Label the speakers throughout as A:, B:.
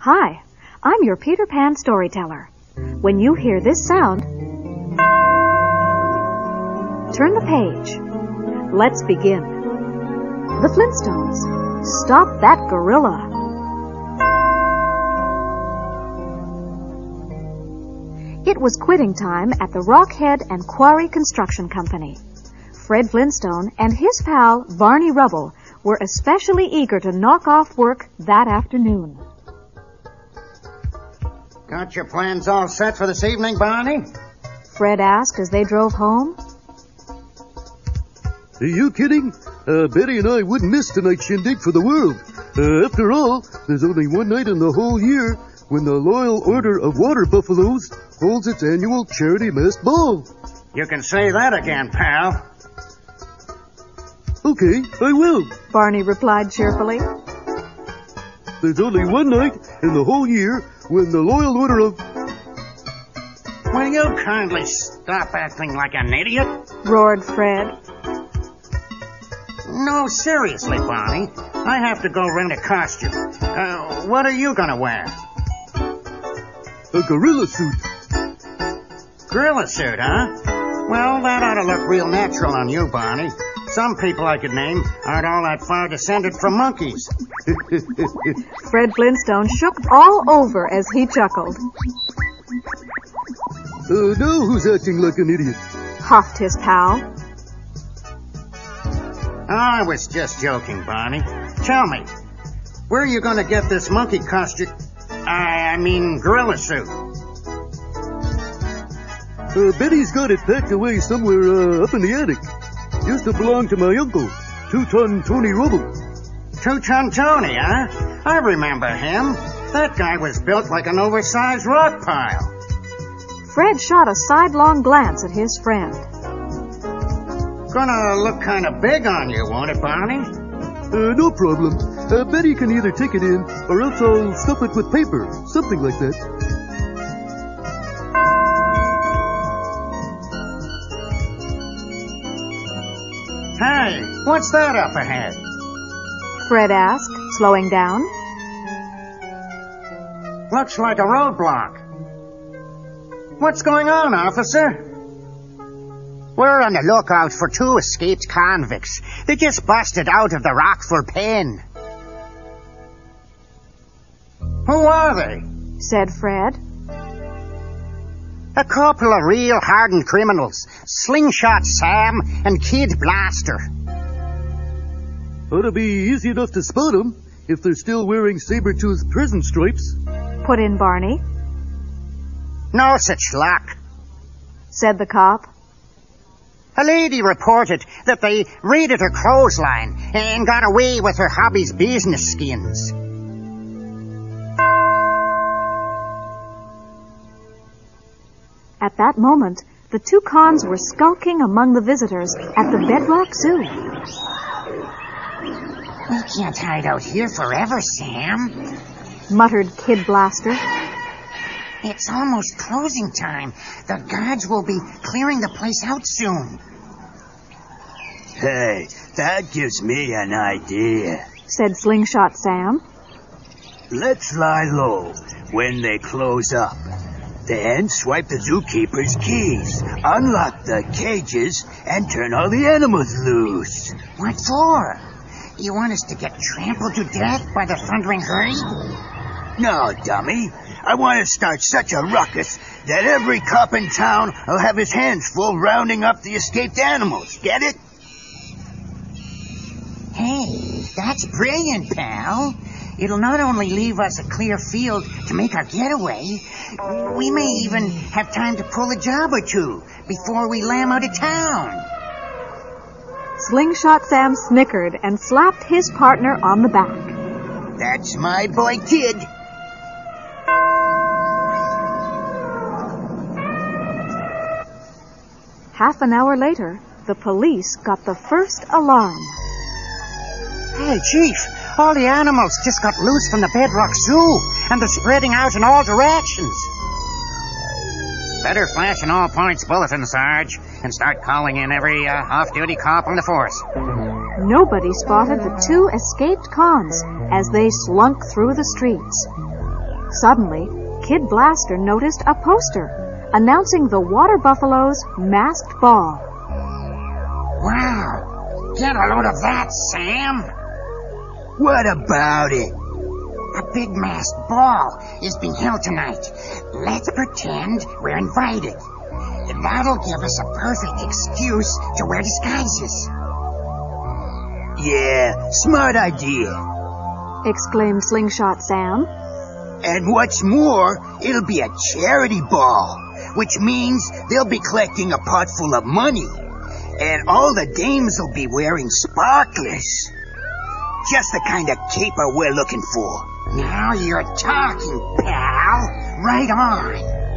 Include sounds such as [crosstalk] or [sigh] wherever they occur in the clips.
A: Hi, I'm your Peter Pan storyteller. When you hear this sound, turn the page. Let's begin. The Flintstones. Stop that gorilla. It was quitting time at the Rockhead and Quarry Construction Company. Fred Flintstone and his pal Barney Rubble were especially eager to knock off work that afternoon.
B: Got your plans all set for this evening, Barney?
A: Fred asked as they drove home.
C: Are you kidding? Uh, Betty and I wouldn't miss tonight's shindig for the world. Uh, after all, there's only one night in the whole year when the Loyal Order of Water Buffaloes holds its annual charity masked ball.
B: You can say that again, pal.
C: Okay, I will.
A: Barney replied cheerfully.
C: There's only one night in the whole year when the Loyal Order of...
B: Will you kindly stop acting like an idiot?
A: roared Fred.
B: No, seriously, Barney. I have to go rent a costume. Uh, what are you gonna wear?
C: a gorilla suit.
B: Gorilla suit, huh? Well, that ought to look real natural on you, Barney. Some people I could name aren't all that far descended from monkeys. [laughs]
A: Fred Flintstone shook all over as he chuckled.
C: Uh, now who's acting like an idiot?
A: Huffed his pal.
B: I was just joking, Barney. Tell me, where are you going to get this monkey costume? I, I mean, gorilla suit.
C: Uh, Betty's got it packed away somewhere uh, up in the attic. Used to belong to my uncle, Two-Ton Tony Rubble.
B: Two-Ton Tony, huh? I remember him. That guy was built like an oversized rock pile.
A: Fred shot a sidelong glance at his friend.
B: Gonna look kind of big on you, won't it, Barney?
C: Uh, no problem. Uh, Betty can either take it in, or else I'll stuff it with paper, something like that.
B: Hey, what's that up ahead?
A: Fred asked, slowing down.
B: Looks like a roadblock. What's going on, officer? We're on the lookout for two escaped convicts. They just busted out of the Rockford pen. Who are they?
A: said Fred.
B: A couple of real hardened criminals. Slingshot Sam and Kid Blaster.
C: Ought to be easy enough to spot 'em if they're still wearing saber-tooth prison stripes.
A: Put in Barney,
B: No such luck.
A: said the cop.
B: A lady reported that they raided her clothesline and got away with her hobby's business skins.
A: At that moment, the two cons were skulking among the visitors at the Bedrock Zoo.
B: We can't hide out here forever, Sam.
A: Muttered Kid Blaster.
B: It's almost closing time. The guards will be clearing the place out soon.
D: Hey, that gives me an idea.
A: said Slingshot Sam.
D: Let's lie low when they close up. Then swipe the zookeeper's keys, unlock the cages, and turn all the animals loose.
B: What for? You want us to get trampled to death by the thundering herd?
D: No, dummy. I want to start such a ruckus that every cop in town will have his hands full rounding up the escaped animals. Get it?
B: Hey, that's brilliant, pal. It'll not only leave us a clear field to make our getaway, we may even have time to pull a job or two before we lam out of town.
A: Slingshot Sam snickered and slapped his partner on the back.
D: That's my boy Kid.
A: Half an hour later, the police got the first alarm.
B: Hey, Chief, all the animals just got loose from the Bedrock Zoo, and they're spreading out in all directions. Better flash an all points bulletin, Sarge, and start calling in every uh, off duty cop on the force.
A: Nobody spotted the two escaped cons as they slunk through the streets. Suddenly, Kid Blaster noticed a poster announcing the Water Buffalo's masked ball.
B: Wow! Get a load of that, Sam!
D: What about it?
B: A big masked ball is being held tonight. Let's pretend we're invited. And that'll give us a perfect excuse to wear disguises.
D: Yeah, smart idea.
A: Exclaimed Slingshot Sam.
D: And what's more, it'll be a charity ball, which means they'll be collecting a pot full of money. And all the dames will be wearing sparklers. Just the kind of caper we're looking for.
B: Now you're talking, pal. Right on.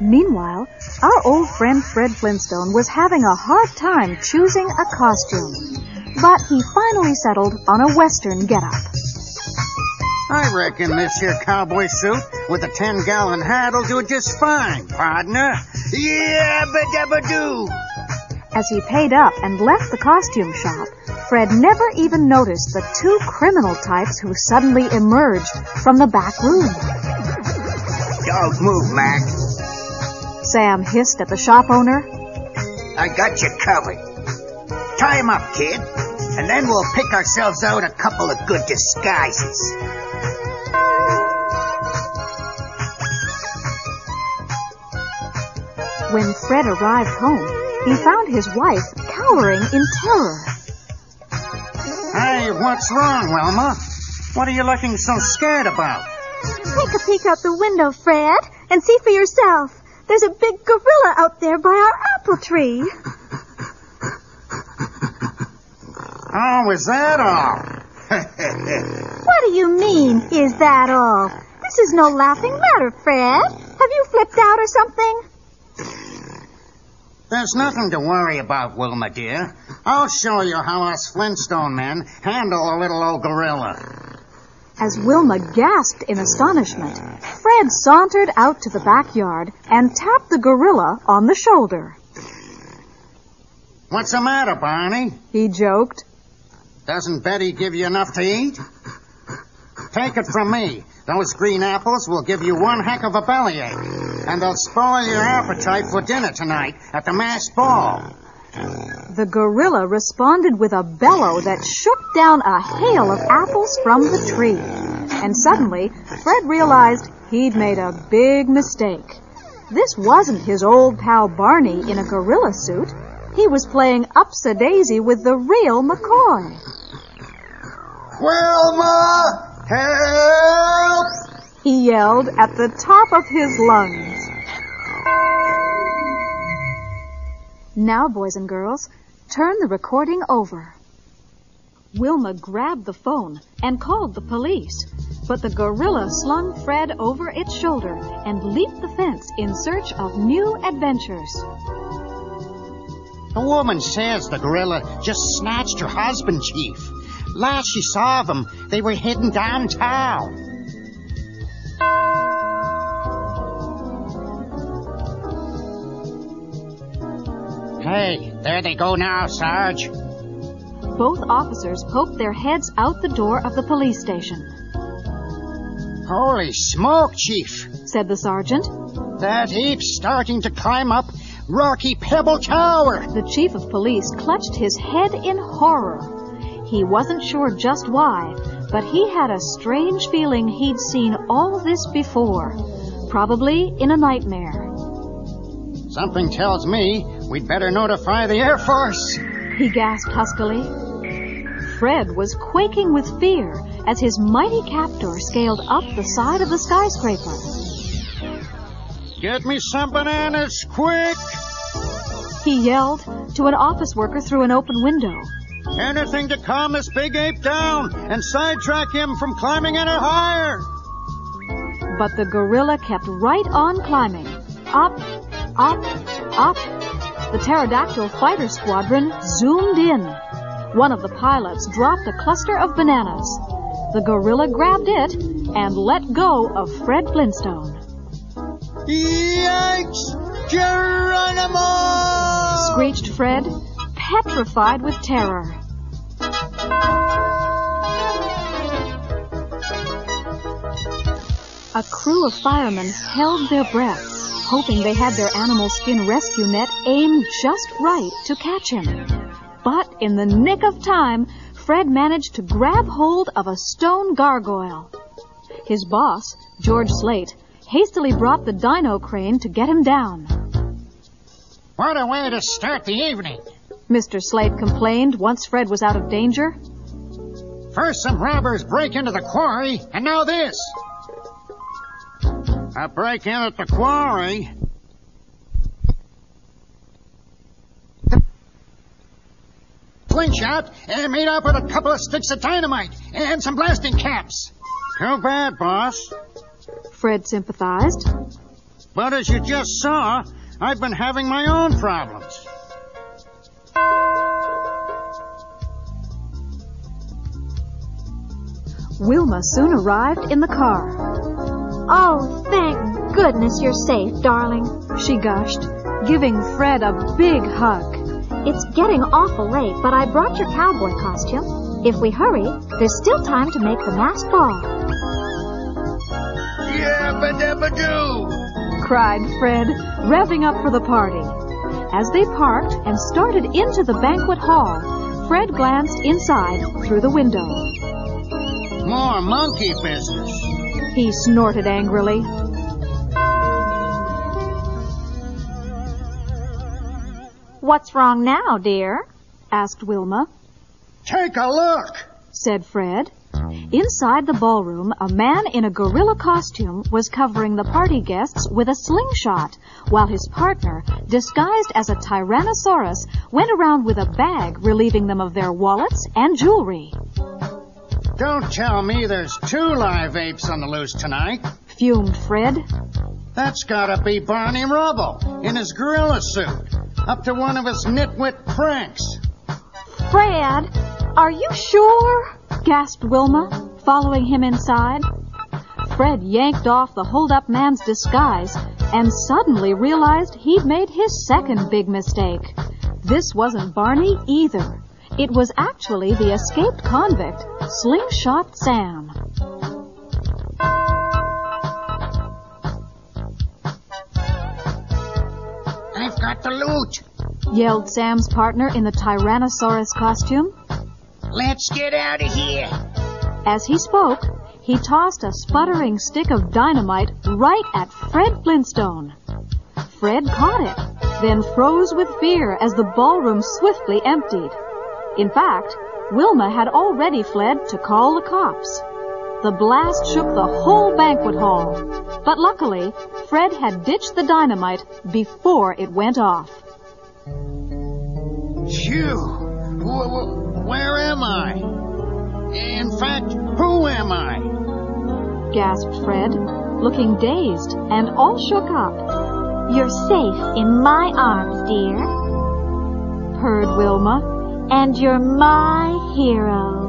A: Meanwhile, our old friend Fred Flintstone was having a hard time choosing a costume. But he finally settled on a Western getup.
B: I reckon this here cowboy suit with a 10 gallon hat'll do just fine, partner. Yeah, ba do.
A: As he paid up and left the costume shop, Fred never even noticed the two criminal types who suddenly emerged from the back room.
D: Don't move, Mac.
A: Sam hissed at the shop owner.
D: I got you covered. Tie him up, kid, and then we'll pick ourselves out a couple of good disguises.
A: When Fred arrived home, he found his wife cowering in terror.
B: Hey, what's wrong, Wilma? What are you looking so scared about?
E: Take a peek out the window, Fred, and see for yourself. There's a big gorilla out there by our apple tree.
B: Oh, is that all?
E: What do you mean, is that all? This is no laughing matter, Fred. Have you flipped out or something?
B: There's nothing to worry about, Wilma dear. I'll show you how us Flintstone men handle a little old gorilla.
A: As Wilma gasped in astonishment, Fred sauntered out to the backyard and tapped the gorilla on the shoulder.
B: What's the matter, Barney?
A: He joked.
B: Doesn't Betty give you enough to eat? Take it from me. Those green apples will give you one heck of a bellyache. And they'll spoil your appetite for dinner tonight at the masked ball.
A: The gorilla responded with a bellow that shook down a hail of apples from the tree. And suddenly, Fred realized he'd made a big mistake. This wasn't his old pal Barney in a gorilla suit. He was playing upsa-daisy with the real McCoy.
B: Wilma! Help!
A: He yelled at the top of his lungs. Now, boys and girls, turn the recording over. Wilma grabbed the phone and called the police, but the gorilla slung Fred over its shoulder and leaped the fence in search of new adventures.
B: The woman says the gorilla just snatched her husband, Chief. Last she saw them, they were heading downtown. Hey, there they go now, Sarge.
A: Both officers poked their heads out the door of the police station.
B: Holy smoke, Chief.
A: Said the sergeant.
B: That heap's starting to climb up Rocky Pebble Tower.
A: The chief of police clutched his head in horror. He wasn't sure just why, but he had a strange feeling he'd seen all this before. Probably in a nightmare.
B: Something tells me we'd better notify the Air Force.
A: He gasped huskily. Fred was quaking with fear as his mighty captor scaled up the side of the skyscraper.
B: Get me some bananas, quick!
A: He yelled to an office worker through an open window.
B: Anything to calm this big ape down and sidetrack him from climbing any higher.
A: But the gorilla kept right on climbing. Up, up, up. The pterodactyl fighter squadron zoomed in. One of the pilots dropped a cluster of bananas. The gorilla grabbed it and let go of Fred Flintstone.
B: Yikes! Geronimo!
A: Screeched Fred, petrified with terror. A crew of firemen held their breaths, hoping they had their animal skin rescue net aimed just right to catch him. But in the nick of time, Fred managed to grab hold of a stone gargoyle. His boss, George Slate, hastily brought the dino crane to get him down.
B: What a way to start the evening.
A: Mr. Slate complained once Fred was out of danger.
B: First some robbers break into the quarry, and now this. A break in at the quarry? Slingshot and made up with a couple of sticks of dynamite and some blasting caps. Too bad, boss.
A: Fred sympathized.
B: But as you just saw, I've been having my own problems.
A: Wilma soon arrived in the car.
E: Oh, thank goodness you're safe, darling.
A: She gushed, giving Fred a big hug.
E: It's getting awful late, but I brought your cowboy costume. If we hurry, there's still time to make the masked ball.
D: Yabba-dabba-doo!
A: cried Fred, revving up for the party. As they parked and started into the banquet hall, Fred glanced inside through the window.
B: More monkey business.
A: He snorted angrily.
E: What's wrong now, dear?
A: asked Wilma.
B: Take a look.
A: said Fred. Inside the ballroom, a man in a gorilla costume was covering the party guests with a slingshot, while his partner, disguised as a tyrannosaurus, went around with a bag relieving them of their wallets and jewelry.
B: Don't tell me there's two live apes on the loose tonight.
A: Fumed Fred.
B: That's gotta be Barney Rubble in his gorilla suit, up to one of his nitwit pranks.
E: Fred, are you sure?
A: gasped Wilma, following him inside. Fred yanked off the hold-up man's disguise and suddenly realized he'd made his second big mistake. This wasn't Barney either. It was actually the escaped convict, Slingshot Sam.
B: I've got the loot.
A: Yelled Sam's partner in the Tyrannosaurus costume.
B: Let's get out of here.
A: As he spoke, he tossed a sputtering stick of dynamite right at Fred Flintstone. Fred caught it, then froze with fear as the ballroom swiftly emptied. In fact, Wilma had already fled to call the cops. The blast shook the whole banquet hall, but luckily, Fred had ditched the dynamite before it went off.
B: Phew. Wh- wh- Where am I? In fact, who am I?
A: gasped Fred, looking dazed and all shook up.
E: You're safe in my arms, dear.
A: Purred Wilma.
E: And you're my hero.